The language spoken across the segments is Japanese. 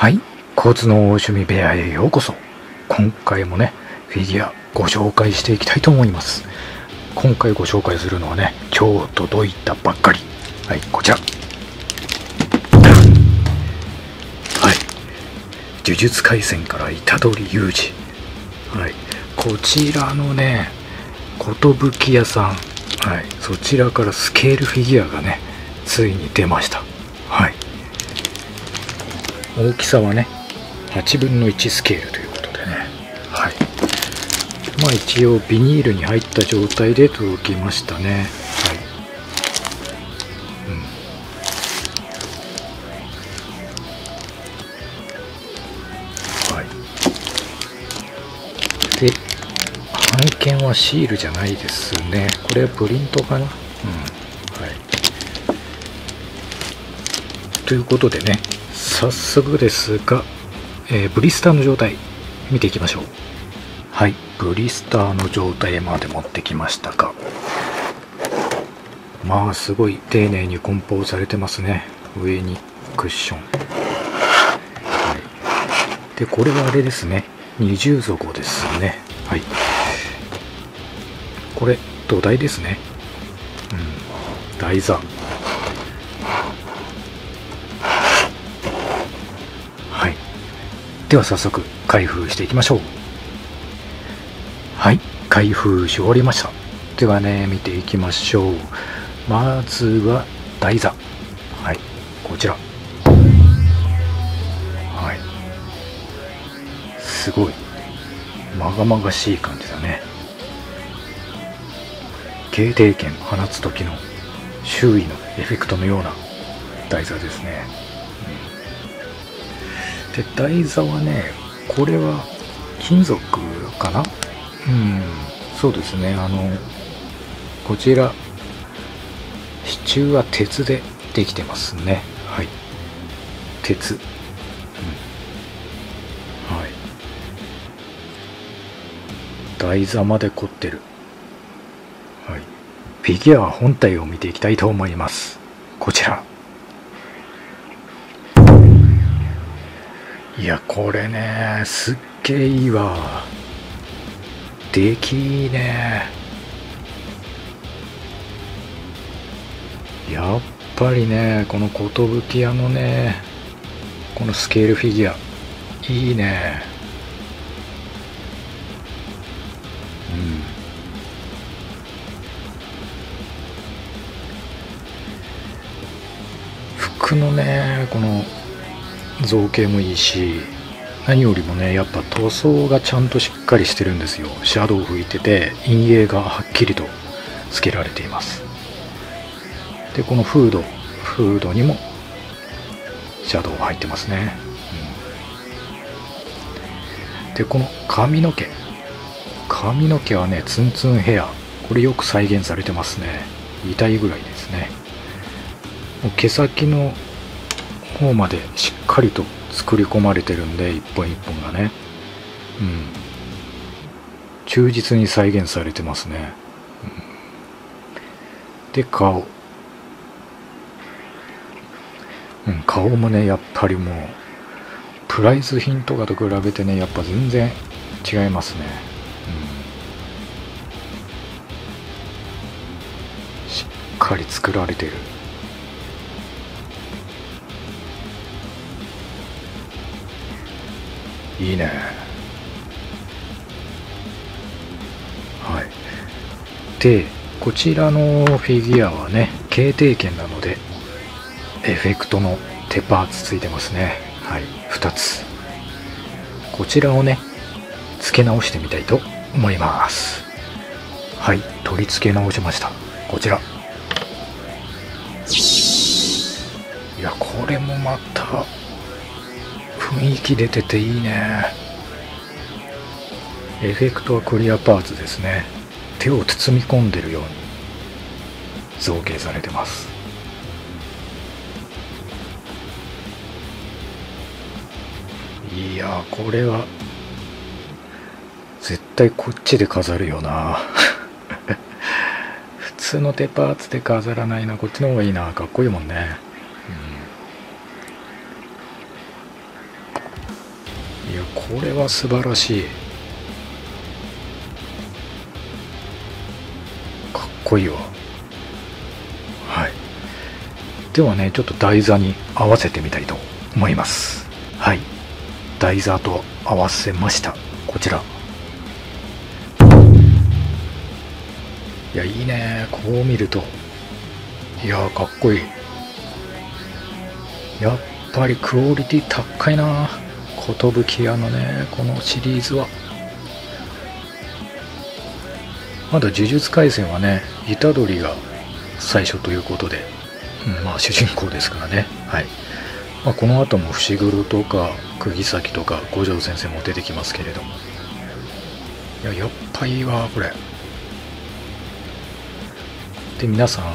はい。交通の趣味部屋へようこそ。今回もねフィギュアご紹介していきたいと思います。今回ご紹介するのはね今日届いたばっかり。はいこちら。はい。呪術廻戦から虎杖裕二。はい。こちらのね寿屋さん。はい。そちらからスケールフィギュアがねついに出ました。大きさはね8分の1スケールということでね。はい。まあ一応ビニールに入った状態で届きましたね。はい。うん。はい。で版権はシールじゃないですね。これはプリントかな？うん。はい。ということでね早速ですが、えーブリスターの状態見ていきましょう。はい。ブリスターの状態まで持ってきましたがまあすごい丁寧に梱包されてますね。上にクッション、はい、でこれはあれですね。二重底ですね。はい。これ土台ですね。うん。台座。では早速開封していきましょう。はい。開封し終わりました。ではね見ていきましょう。まずは台座。はい。こちら。はい。すごい。まがまがしい感じだね。警笛剣放つ時の周囲のエフェクトのような台座ですね、で台座はねこれは金属かな？うん。そうですね。あのこちら支柱は鉄でできてますね。はい。鉄、うん、はい。台座まで凝ってる。はい。フィギュア本体を見ていきたいと思います。こちらいやこれねすっげえいいわ。出来いいね。やっぱりねこの寿屋のねこのスケールフィギュアいいね。うん。服のねこの造形もいいし何よりもねやっぱ塗装がちゃんとしっかりしてるんですよ。シャドウ吹いてて陰影がはっきりとつけられています。でこのフードフードにもシャドウが入ってますね、うん。でこの髪の毛。髪の毛はねツンツンヘア。これよく再現されてますね。痛いぐらいですね。毛先の方までしっかりと作り込まれてるんで一本一本がね。うん。忠実に再現されてますね、うん。で顔。うん顔もねやっぱりもうプライズ品とかと比べてねやっぱ全然違いますね、うん、しっかり作られてる。いいね。はい。でこちらのフィギュアはね警笛剣なのでエフェクトの手パーツついてますね。はい。2つ。こちらをね付け直してみたいと思います。はい。取り付け直しました。こちら。いやこれもまた雰囲気出てていいね。エフェクトはクリアパーツですね。手を包み込んでるように造形されてます。いやこれは絶対こっちで飾るよな。普通のデパーツで飾らないなこっちの方がいいな。かっこいいもんね、やこれは素晴らしい。かっこいいわ。はい。ではねちょっと台座に合わせてみたいと思います。はい。台座と合わせました。こちら。いやいいね。こう見ると。いやかっこいい。やっぱりクオリティ高いな。寿屋のねこのシリーズは。まだ呪術廻戦はね虎杖が最初ということで、うん、まあ主人公ですからね。はい、まあ、この後も伏黒とか釘崎とか五条先生も出てきますけれども。いややっぱいいわこれ。で皆さん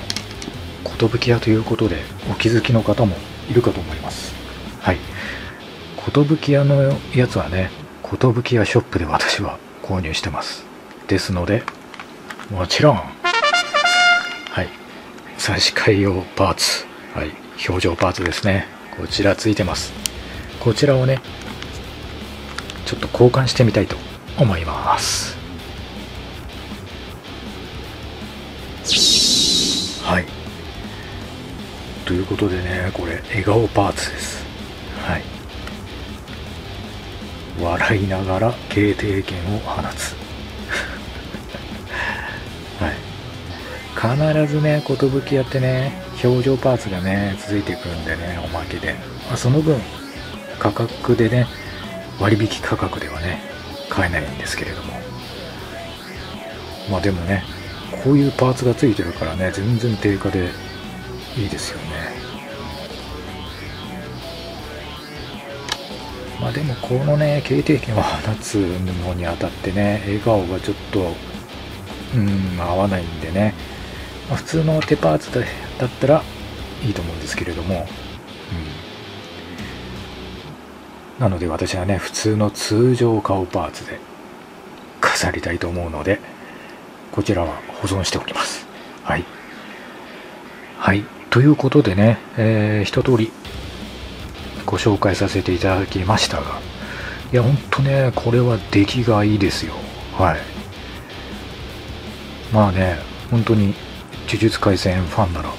寿屋ということでお気づきの方もいるかと思います。はい。寿屋のやつはね寿屋ショップで私は購入してます。ですのでもちろんはい差し替え用パーツはい表情パーツですね。こちらついてます。こちらをねちょっと交換してみたいと思います。はい。ということでねこれ笑顔パーツです。笑いながら警定剣を放つ。はい。必ずね寿やってね表情パーツがね続いてくんでねおまけで、まあ、その分価格でね割引価格ではね買えないんですけれども。まあでもねこういうパーツが付いてるからね全然定価でいいですよね。まあでもこのね警定権を放つのにあたってね笑顔がちょっとうん合わないんでね、まあ、普通の手パーツだったらいいと思うんですけれども、うん、なので私はね普通の通常顔パーツで飾りたいと思うのでこちらは保存しておきます。はい。はい。ということでね、えー、一通りご紹介させていただきましたがいやほんとねこれは出来がいいですよ。はい。まあね本当に呪術廻戦ファンなら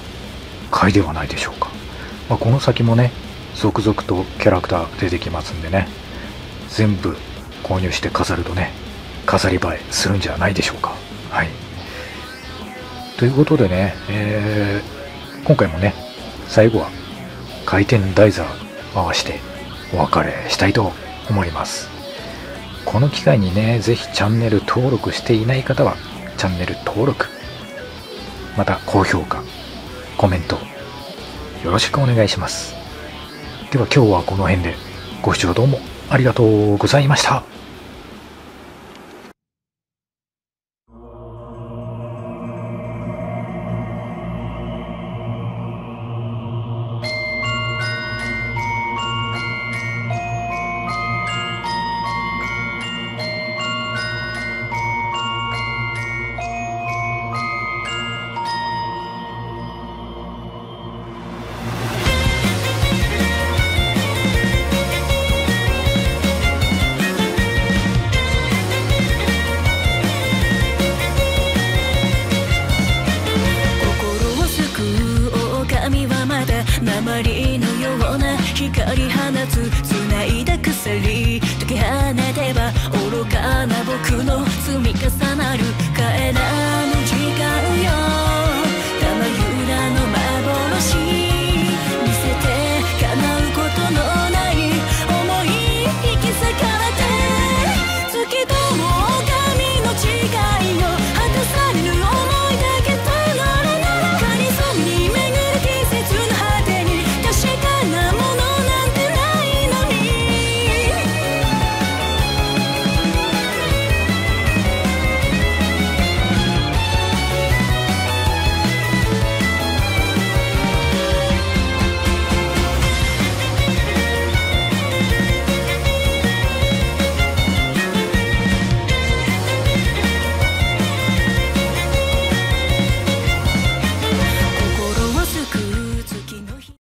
買いではないでしょうか、まあ、この先もね続々とキャラクター出てきますんでね全部購入して飾るとね飾り映えするんじゃないでしょうか。はい。ということでね、えー、今回もね最後は回転台座回してお別れしたいと思います。この機会にね是非チャンネル登録していない方はチャンネル登録また高評価コメントよろしくお願いします。では今日はこの辺でご視聴どうもありがとうございました。光のような光放つ繋いだ鎖解き放てば愚かな僕の積み重なる帰らぬ